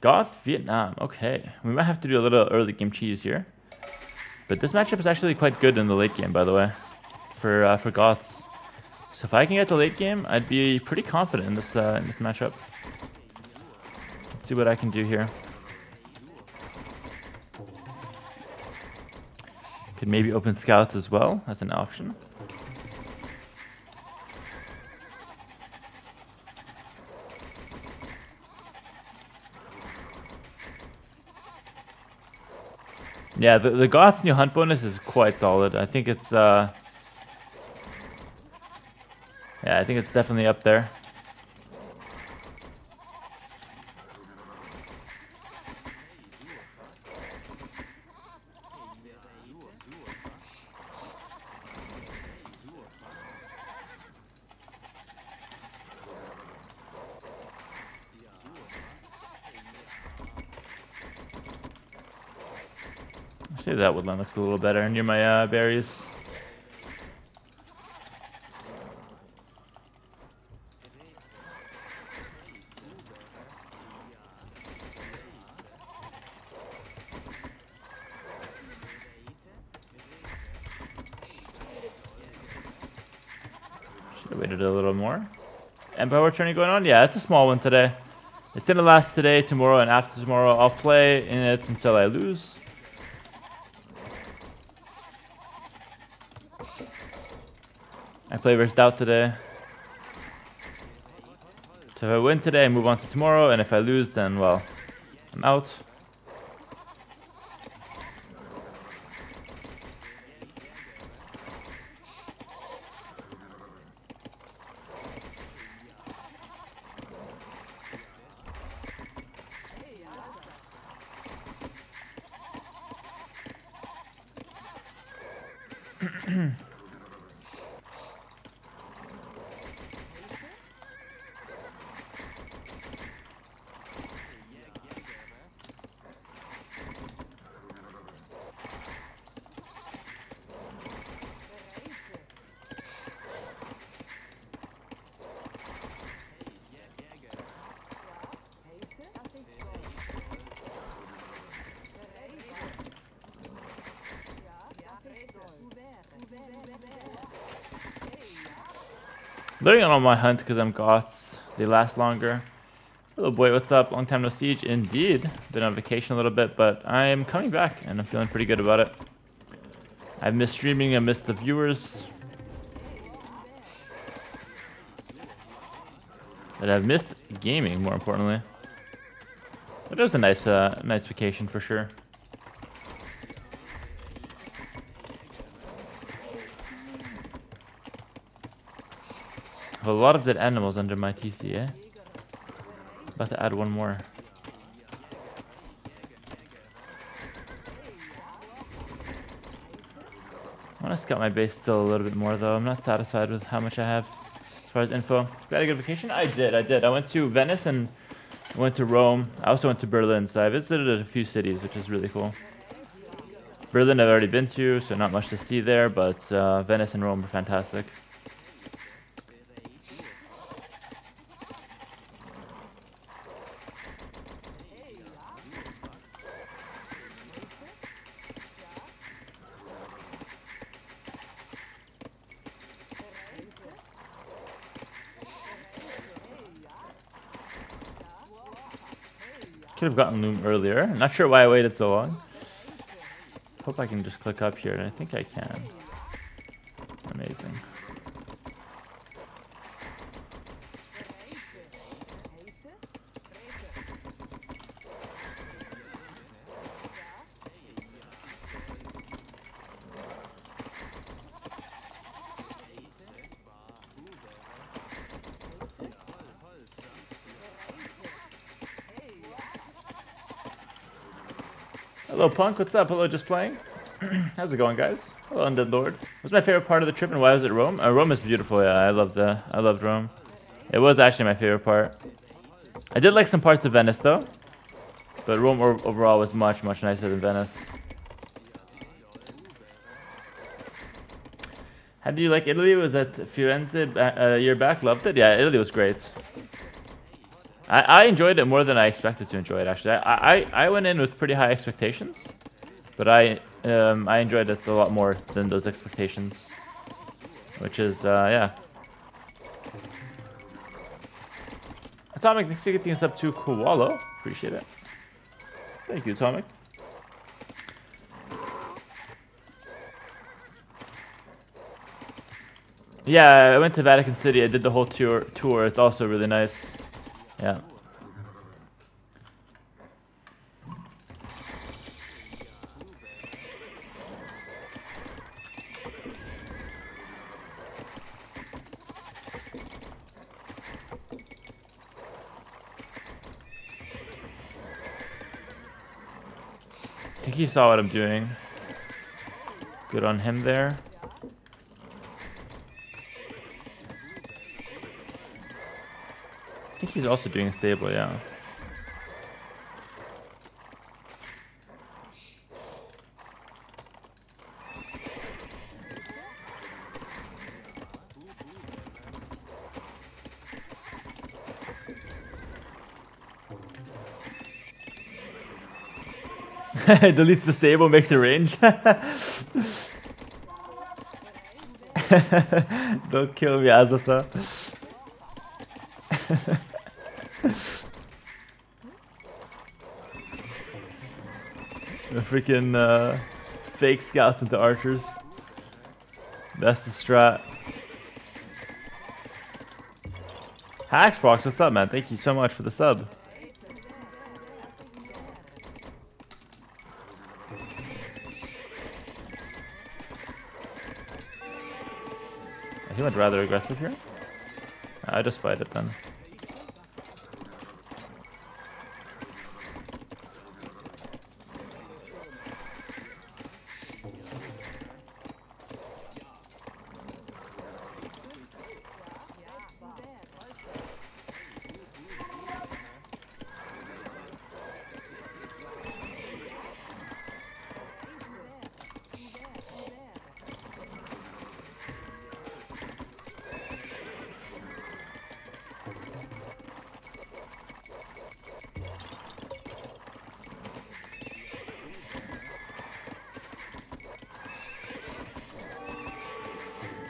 Goth, Vietnam. Okay. We might have to do a little early game cheese here. But this matchup is actually quite good in the late game, by the way, for uh, for Goths. So if I can get the late game, I'd be pretty confident in this uh, in this matchup. Let's see what I can do here. Could maybe open scouts as well as an option. Yeah, the, the Goth's new hunt bonus is quite solid. I think it's, uh... Yeah, I think it's definitely up there. Say that woodland looks a little better near my uh, berries. Should have waited a little more. Empire tourney going on? Yeah, it's a small one today. It's gonna last today, tomorrow, and after tomorrow. I'll play in it until I lose. I play versus DauT today. So if I win today, I move on to tomorrow, and if I lose, then, well, I'm out. Learning on all my hunt because I'm Goths. They last longer. Hello boy, what's up? Long time no siege. Indeed. Been on vacation a little bit, but I am coming back and I'm feeling pretty good about it. I've missed streaming, I missed the viewers. But I've missed gaming, more importantly. But it was a nice, uh, nice vacation for sure. A lot of dead animals under my TC, eh? About to add one more. I want to scout my base still a little bit more though. I'm not satisfied with how much I have as far as info. Got a good vacation? I did, I did. I went to Venice and went to Rome. I also went to Berlin, so I visited a few cities, which is really cool. Berlin I've already been to, so not much to see there, but uh, Venice and Rome were fantastic. Could have gotten Loom earlier. Not sure why I waited so long. Hope I can just click up here, and I think I can. Hello, Punk. What's up? Hello, just playing. How's it going, guys? Hello, Undead Lord. What's my favorite part of the trip, and why was it Rome? Uh, Rome is beautiful. Yeah, I loved. Uh, I loved Rome. It was actually my favorite part. I did like some parts of Venice, though. But Rome overall was much, much nicer than Venice. How do you like Italy? Was at Firenze a year back? Loved it. Yeah, Italy was great. I, I enjoyed it more than I expected to enjoy it. Actually, I I, I went in with pretty high expectations, but I um, I enjoyed it a lot more than those expectations, which is uh, yeah. Atomic, thanks for getting us up to Koala. Appreciate it. Thank you, Atomic. Yeah, I went to Vatican City. I did the whole tour. Tour. It's also really nice. Yeah. I think he saw what I'm doing. Good on him there. I think he's also doing stable, yeah. Deletes the stable, makes a range. Don't kill me, Azatha. Freaking uh, fake scouts into archers. That's the strat. Haxbox, what's up, man? Thank you so much for the sub. He went rather aggressive here. I just fight it then.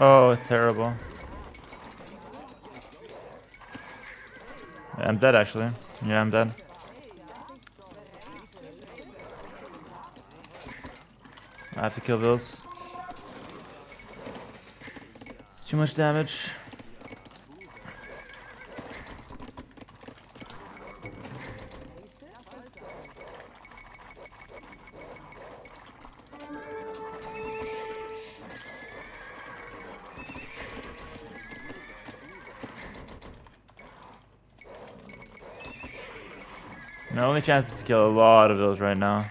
Oh, it's terrible. I'm dead actually. Yeah, I'm dead. I have to kill those. Too much damage. Chance is to kill a lot of those right now.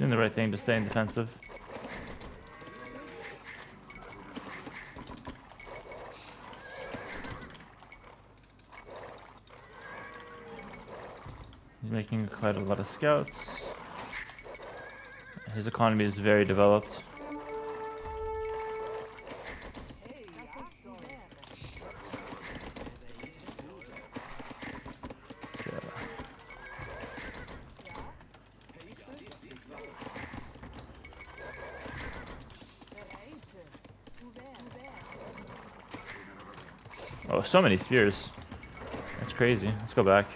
Doing the right thing to stay in defensive. He's making quite a lot of scouts. His economy is very developed. so many spears. That's crazy. Let's go back.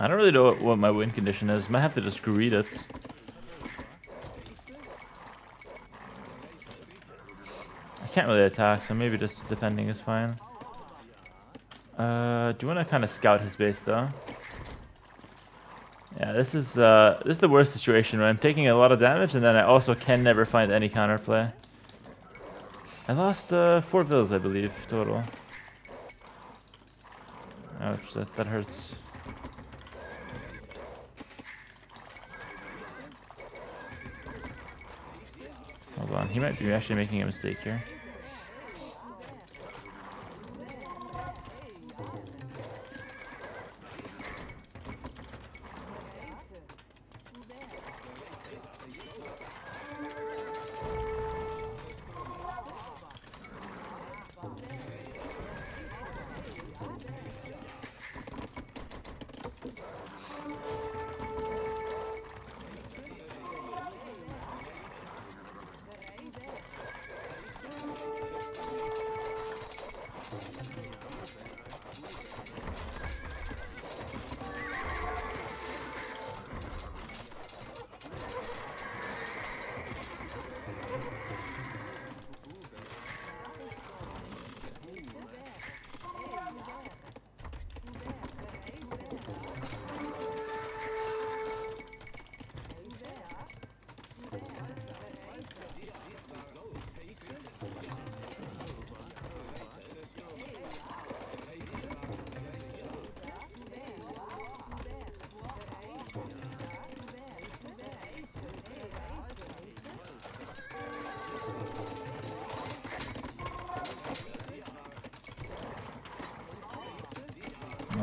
I don't really know what my wind condition is. Might have to just read it. Can't really attack, so maybe just defending is fine. Uh, do you want to kind of scout his base though? Yeah, this is uh, this is the worst situation where I'm taking a lot of damage and then I also can never find any counterplay. I lost uh, four vills, I believe, total. Ouch, that, that hurts. Hold on, he might be actually making a mistake here.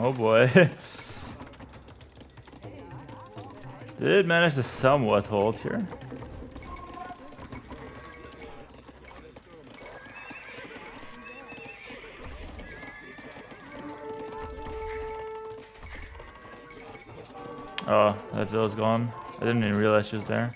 Oh boy. Did manage to somewhat hold here. Oh, that Vill's gone. I didn't even realize she was there.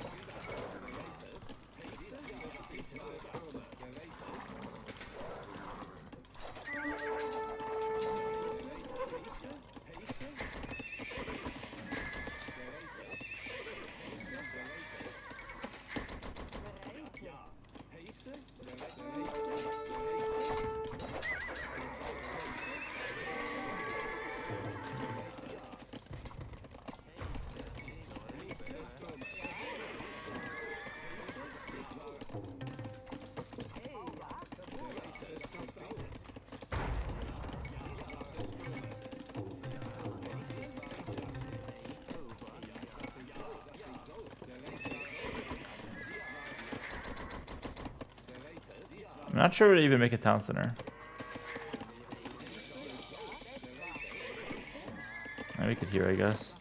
I'm not sure would even make a town center. I guess.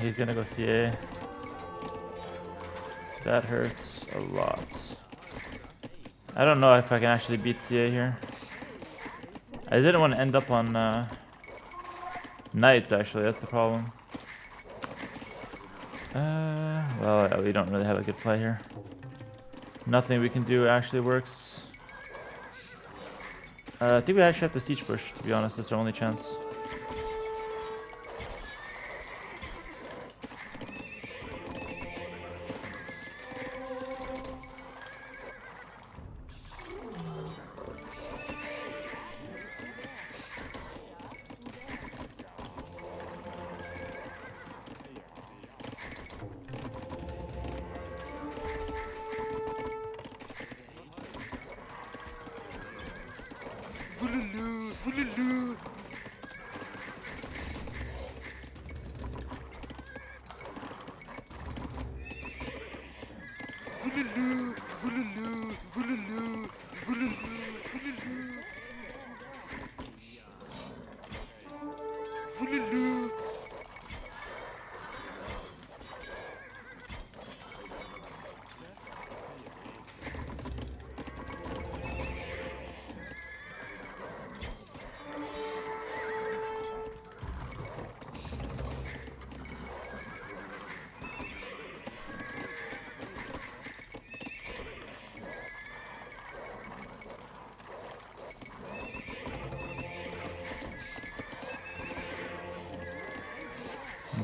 He's gonna go CA. That hurts a lot. I don't know if I can actually beat CA here. I didn't want to end up on uh, Knights, actually. That's the problem. Uh, well, we don't really have a good play here. Nothing we can do actually works. Uh, I think we actually have to siege push, to be honest. That's our only chance.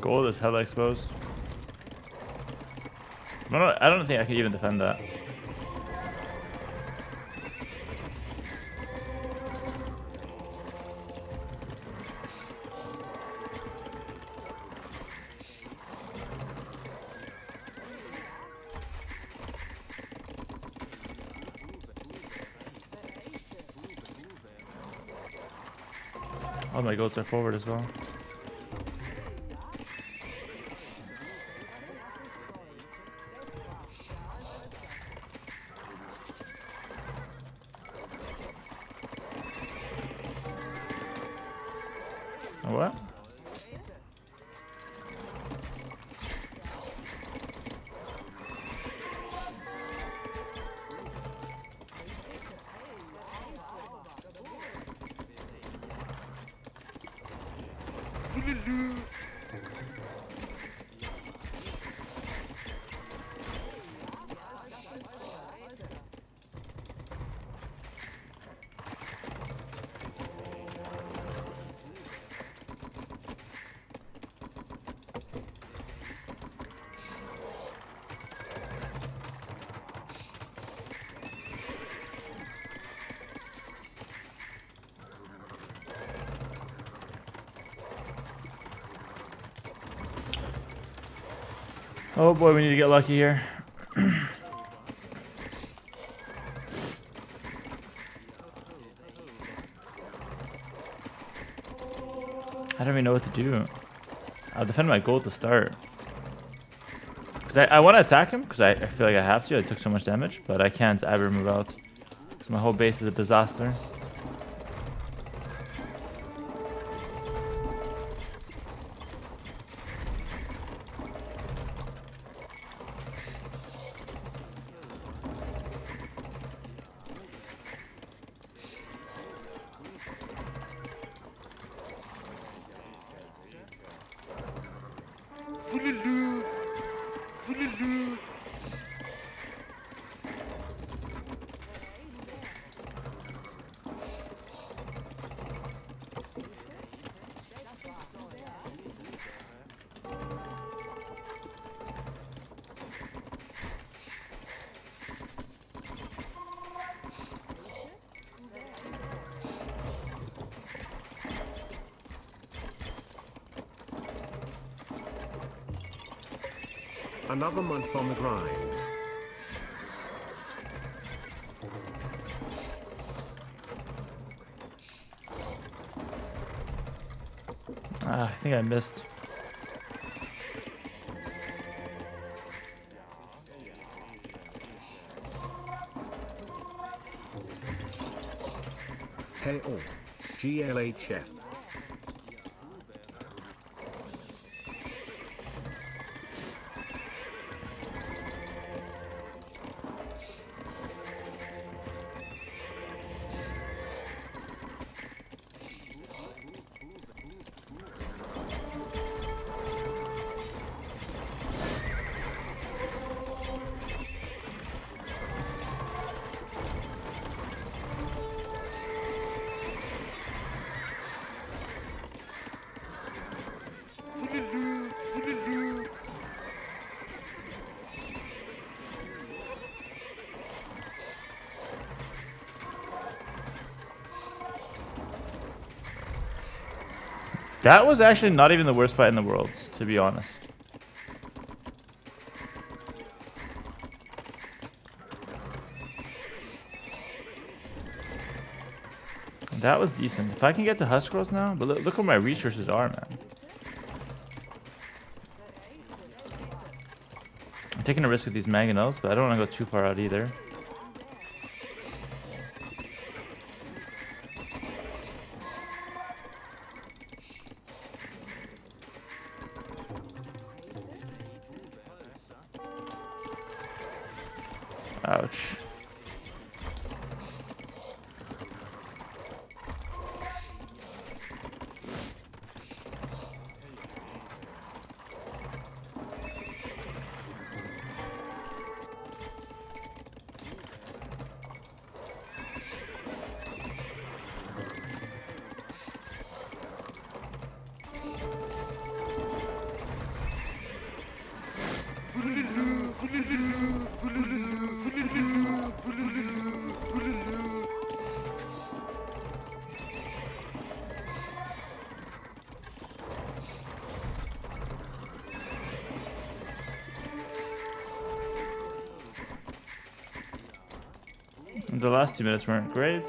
Gold is hella exposed. I don't, I don't think I can even defend that. All my goats are forward as well. Oh boy, we need to get lucky here. I don't even know what to do. I'll defend my gold to start. Cause I, I want to attack him because I, I feel like I have to. I took so much damage, but I can't ever move out. Because my whole base is a disaster. Another month on the grind. Ah, I think I missed. Hey all. GLHF. That was actually not even the worst fight in the world, to be honest. That was decent. If I can get the Huskarls now, but look, look where my resources are, man. I'm taking a risk with these mangonels, but I don't want to go too far out either. Last two minutes weren't great.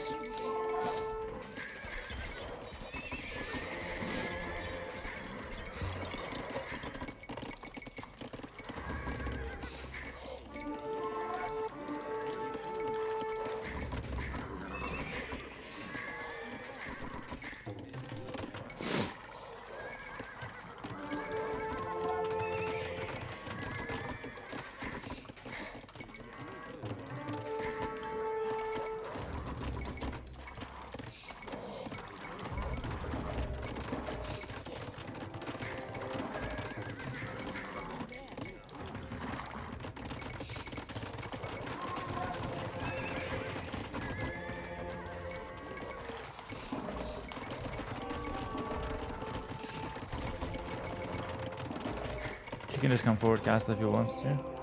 Can just come forward, castle if he wants to.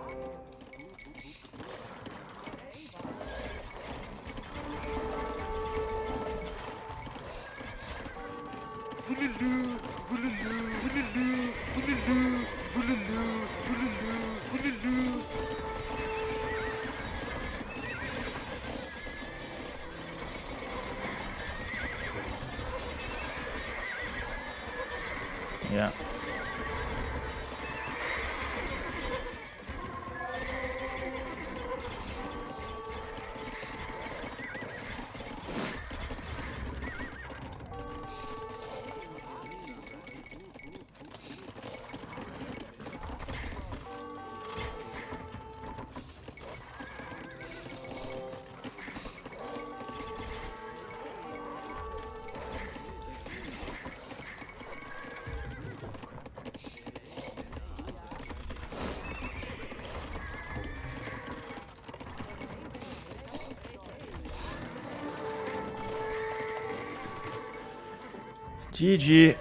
GG.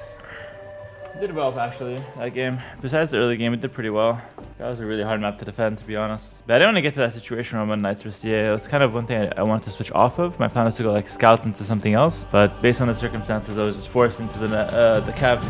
Did well actually that game. Besides the early game, it did pretty well. That was a really hard map to defend, to be honest. But I didn't want to get to that situation where I'm on Knights vs. CA. It was kind of one thing I, I wanted to switch off of. My plan was to go like scouts into something else. But based on the circumstances, I was just forced into the uh, the cav